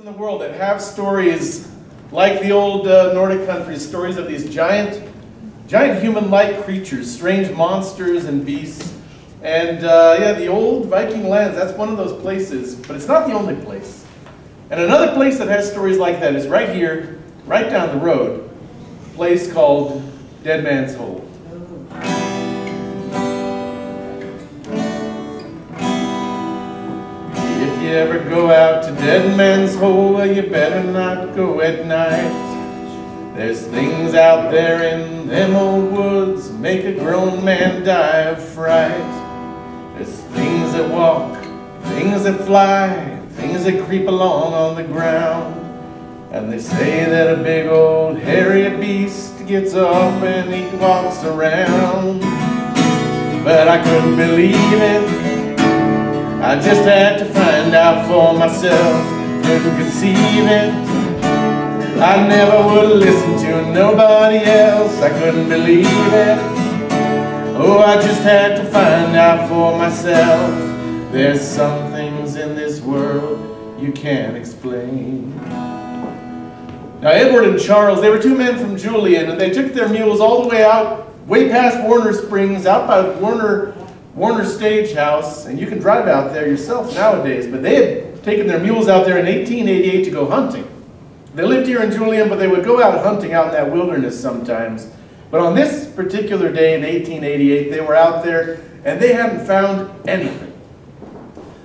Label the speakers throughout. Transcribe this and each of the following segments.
Speaker 1: in the world that have stories like the old uh, Nordic countries, stories of these giant, giant human-like creatures, strange monsters and beasts. And uh, yeah, the old Viking lands, that's one of those places, but it's not the only place. And another place that has stories like that is right here, right down the road, a place called Dead Man's Hole. Ever go out to Dead Man's Hole, well, you better not go at night. There's things out there in them old woods make a grown man die of fright. There's things that walk, things that fly, things that creep along on the ground. And they say that a big old hairy beast gets up and he walks around. But I couldn't believe it. I just had to find out for myself. Couldn't conceive it. I never would listen to nobody else. I couldn't believe it. Oh, I just had to find out for myself. There's some things in this world you can't explain. Now, Edward and Charles, they were two men from Julian, and they took their mules all the way out, way past Warner Springs, out by Warner, Warner Stage House, and you can drive out there yourself nowadays, but they had taken their mules out there in 1888 to go hunting. They lived here in Julian, but they would go out hunting out in that wilderness sometimes. But on this particular day in 1888, they were out there, and they hadn't found anything.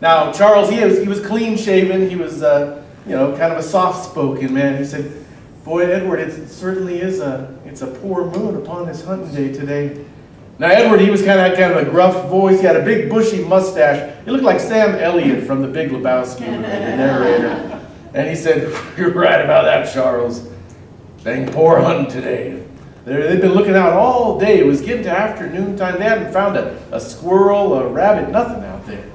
Speaker 1: Now, Charles, he was, he was clean shaven, he was... Uh, you know, kind of a soft-spoken man. He said, boy, Edward, it certainly is a, it's a poor moon upon this hunting day today. Now, Edward, he was kind of kind of a gruff voice. He had a big bushy mustache. He looked like Sam Elliott from The Big Lebowski, the narrator. And he said, you're right about that, Charles. Dang poor hunting today. They've been looking out all day. It was getting to afternoon time. They hadn't found a, a squirrel, a rabbit, nothing out there.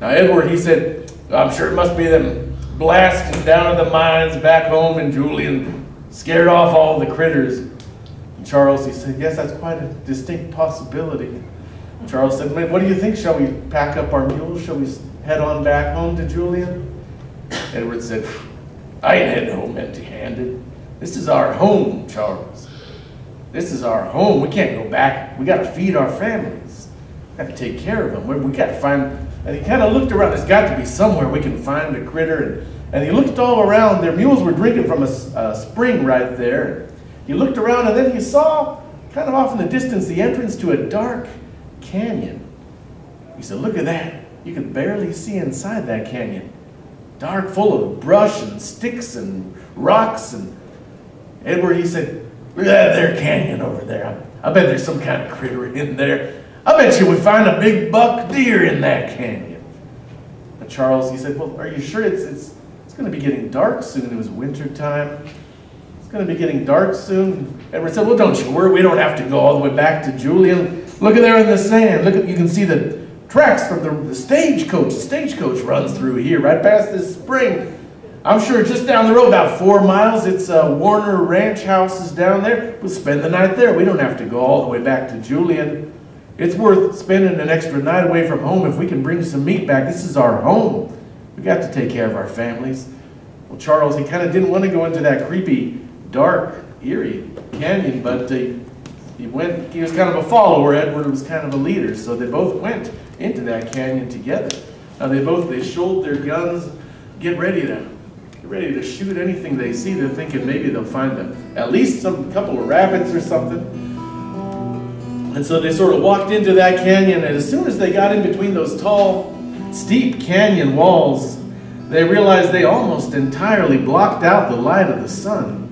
Speaker 1: Now, Edward, he said, I'm sure it must be them blasting down in the mines back home in Julian, scared off all the critters. Charles, he said, yes, that's quite a distinct possibility. Charles said, what do you think? Shall we pack up our mules? Shall we head on back home to Julian? Edward said, I ain't heading home empty-handed. This is our home, Charles. This is our home. We can't go back. We got to feed our families. We got to take care of them. We, we got to find and he kind of looked around. There's got to be somewhere we can find a critter. And, and he looked all around. Their mules were drinking from a, a spring right there. He looked around and then he saw, kind of off in the distance, the entrance to a dark canyon. He said, look at that. You could barely see inside that canyon. Dark, full of brush and sticks and rocks. And Edward, he said, look at that there canyon over there. I bet there's some kind of critter in there. I bet you we find a big buck deer in that canyon. But Charles, he said, well, are you sure it's, it's, it's going to be getting dark soon? It was winter time. It's going to be getting dark soon. Edward said, well, don't you worry. We don't have to go all the way back to Julian. Look at there in the sand. Look at, you can see the tracks from the, the stagecoach. The stagecoach runs through here, right past this spring. I'm sure just down the road, about four miles, it's uh, Warner Ranch House is down there. We'll spend the night there. We don't have to go all the way back to Julian. It's worth spending an extra night away from home if we can bring some meat back. This is our home. We got to take care of our families. Well, Charles, he kind of didn't want to go into that creepy, dark, eerie canyon, but uh, he went, he was kind of a follower. Edward was kind of a leader, so they both went into that canyon together. Now they both, they shouldered their guns, get ready to, get ready to shoot anything they see. They're thinking maybe they'll find them, at least some couple of rabbits or something. And so they sort of walked into that canyon, and as soon as they got in between those tall, steep canyon walls, they realized they almost entirely blocked out the light of the sun.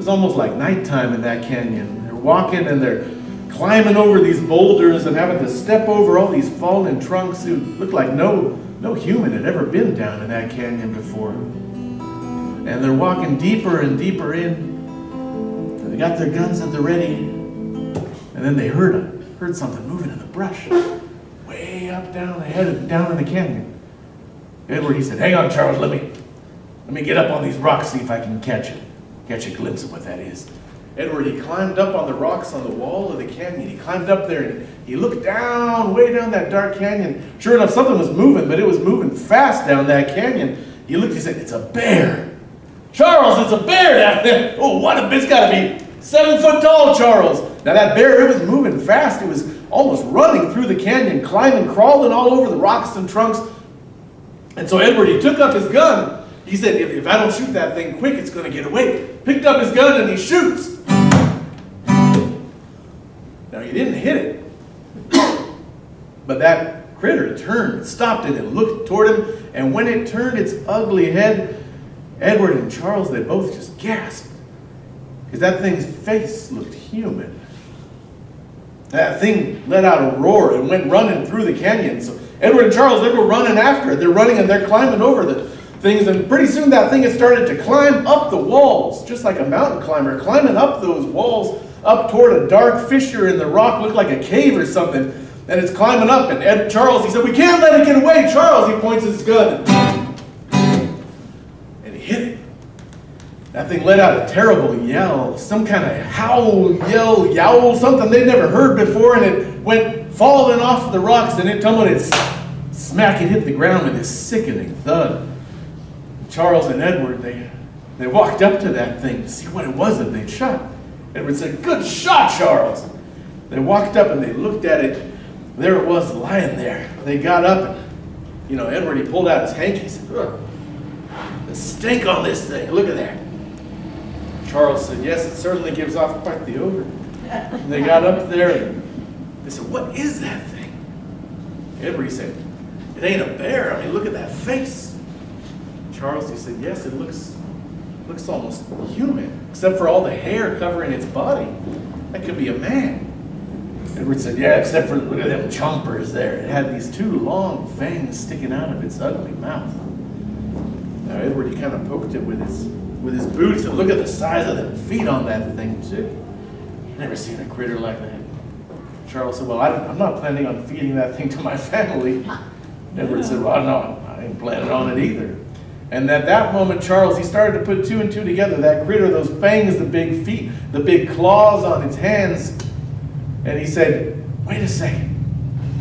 Speaker 1: Was almost like nighttime in that canyon. They're walking and they're climbing over these boulders and having to step over all these fallen trunks who looked like no, no human had ever been down in that canyon before. And they're walking deeper and deeper in. They got their guns at the ready and then they heard, heard something moving in the brush, way up down ahead, of, down in the canyon. Edward, he said, hang on, Charles, let me, let me get up on these rocks, see if I can catch it, catch a glimpse of what that is. Edward, he climbed up on the rocks on the wall of the canyon. He climbed up there and he looked down, way down that dark canyon. Sure enough, something was moving, but it was moving fast down that canyon. He looked, he said, It's a bear. Charles, it's a bear down there. Oh, what a it's gotta be seven foot tall, Charles. Now that bear, it was moving fast. It was almost running through the canyon, climbing, crawling all over the rocks and trunks. And so Edward, he took up his gun. He said, if, if I don't shoot that thing quick, it's going to get away. Picked up his gun and he shoots. Now he didn't hit it. but that critter turned, stopped it, and looked toward him. And when it turned its ugly head, Edward and Charles, they both just gasped. Because that thing's face looked human. That thing let out a roar and went running through the canyon. So Edward and Charles, they were running after it. They're running and they're climbing over the things. And pretty soon that thing had started to climb up the walls, just like a mountain climber, climbing up those walls up toward a dark fissure in the rock, looked like a cave or something. And it's climbing up. And Ed Charles, he said, we can't let it get away. Charles, he points his gun. And he hit it. That thing let out a terrible yell, some kind of howl, yell, yowl, something they'd never heard before, and it went falling off the rocks and it tumbled, it smack, it hit the ground with this sickening thud. Charles and Edward, they, they walked up to that thing to see what it was that they'd shot. Edward said, good shot, Charles. They walked up and they looked at it. There it was lying there. They got up and, you know, Edward, he pulled out his hanky. He said, the stink on this thing. Look at that. Charles said, yes, it certainly gives off quite the odor. And they got up there and they said, what is that thing? Edward said, it ain't a bear. I mean, look at that face. Charles, he said, yes, it looks, looks almost human, except for all the hair covering its body. That could be a man. Edward said, yeah, except for, look at them chompers there. It had these two long fangs sticking out of its ugly mouth. Now, Edward, he kind of poked it with his with his boots and look at the size of the feet on that thing too. Never seen a critter like that. Charles said, well, I, am not planning on feeding that thing to my family. Edward said, well, no, I ain't planning on it either. And at that moment, Charles, he started to put two and two together. That critter, those fangs, the big feet, the big claws on its hands. And he said, wait a second.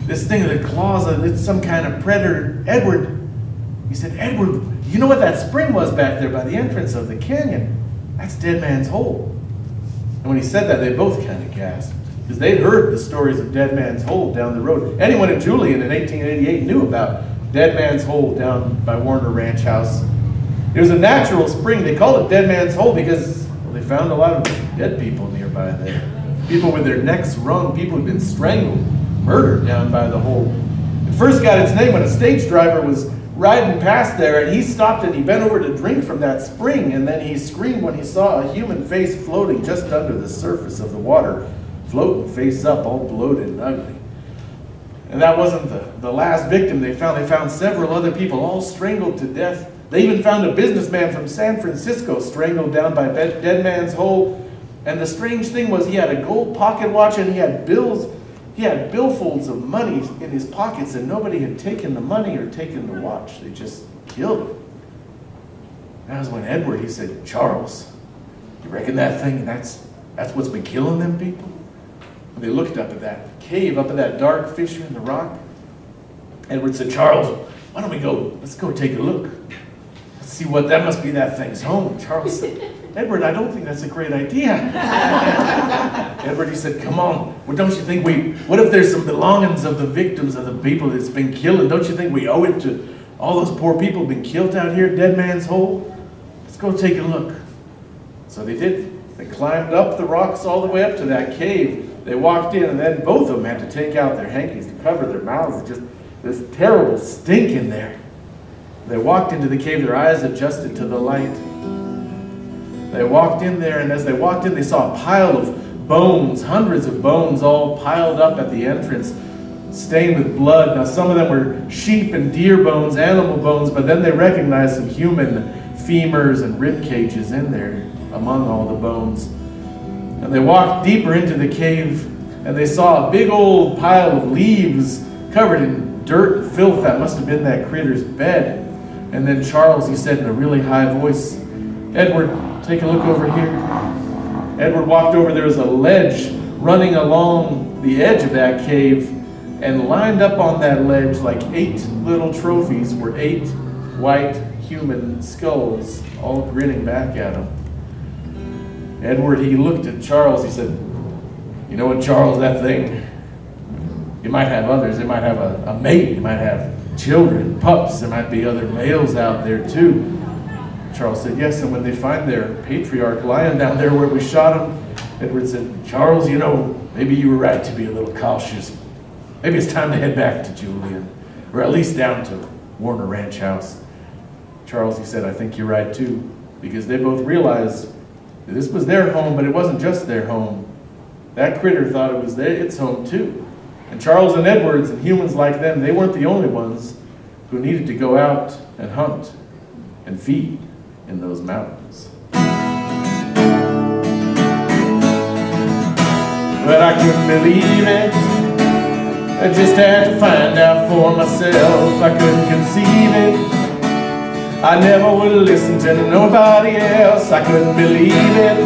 Speaker 1: This thing, with the claws, uh, it's some kind of predator. Edward, he said, Edward, you know what that spring was back there by the entrance of the canyon? That's Dead Man's Hole. And when he said that, they both kind of gasped. Because they'd heard the stories of Dead Man's Hole down the road. Anyone in Julian in 1888 knew about Dead Man's Hole down by Warner Ranch House. It was a natural spring. They called it Dead Man's Hole because well, they found a lot of dead people nearby there. People with their necks wrung, people who'd been strangled, murdered down by the hole. It first got its name when a stage driver was riding past there and he stopped and he bent over to drink from that spring and then he screamed when he saw a human face floating just under the surface of the water, floating face up, all bloated and ugly. And that wasn't the, the last victim they found. They found several other people all strangled to death. They even found a businessman from San Francisco strangled down by Dead Man's Hole. And the strange thing was he had a gold pocket watch and he had bills he had billfolds of money in his pockets and nobody had taken the money or taken the watch. They just killed him. That was when Edward, he said, Charles, you reckon that thing, that's, that's what's been killing them people? And they looked up at that cave, up in that dark fissure in the rock. Edward said, Charles, why don't we go, let's go take a look. Let's see what, that must be that thing's home. Charles said, Edward, I don't think that's a great idea. Edward, he said, come on. Well, don't you think we, what if there's some belongings of the victims of the people that's been killed? And don't you think we owe it to all those poor people been killed out here at Dead Man's Hole? Let's go take a look. So they did. They climbed up the rocks all the way up to that cave. They walked in, and then both of them had to take out their hankies to cover their mouths. Just this terrible stink in there. They walked into the cave, their eyes adjusted to the light. They walked in there, and as they walked in, they saw a pile of bones, hundreds of bones all piled up at the entrance, stained with blood. Now, some of them were sheep and deer bones, animal bones, but then they recognized some human femurs and rib cages in there among all the bones. And they walked deeper into the cave, and they saw a big old pile of leaves covered in dirt and filth. That must have been that critter's bed. And then Charles, he said in a really high voice, Edward, Take a look over here. Edward walked over. There was a ledge running along the edge of that cave, and lined up on that ledge, like eight little trophies, were eight white human skulls, all grinning back at him. Edward, he looked at Charles, he said, You know what, Charles, that thing, it might have others. It might have a, a mate, it might have children, pups, there might be other males out there too. Charles said, Yes, and when they find their patriarch lying down there where we shot him, Edward said, Charles, you know, maybe you were right to be a little cautious. Maybe it's time to head back to Julian, or at least down to Warner Ranch House. Charles, he said, I think you're right too, because they both realized that this was their home, but it wasn't just their home. That critter thought it was their, its home too. And Charles and Edwards and humans like them, they weren't the only ones who needed to go out and hunt and feed in those mountains. But I couldn't believe it. I just had to find out for myself. I couldn't conceive it. I never would listen to nobody else. I couldn't believe it.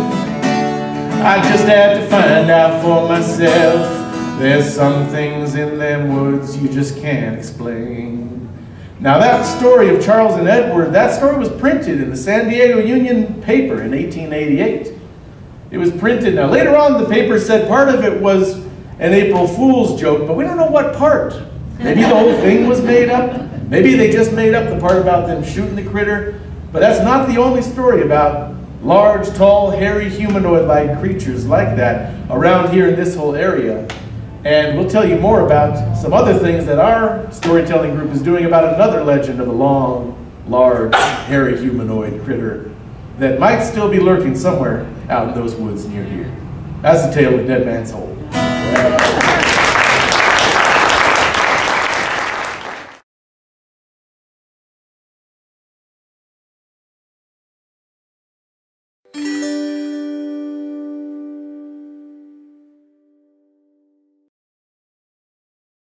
Speaker 1: I just had to find out for myself. There's some things in them woods you just can't explain. Now that story of Charles and Edward, that story was printed in the San Diego Union paper in 1888. It was printed. Now later on the paper said part of it was an April Fool's joke, but we don't know what part. Maybe the whole thing was made up. Maybe they just made up the part about them shooting the critter. But that's not the only story about large, tall, hairy, humanoid-like creatures like that around here in this whole area. And we'll tell you more about some other things that our storytelling group is doing about another legend of a long, large, hairy humanoid critter that might still be lurking somewhere out in those woods near here. That's the tale of Dead Man's Hole.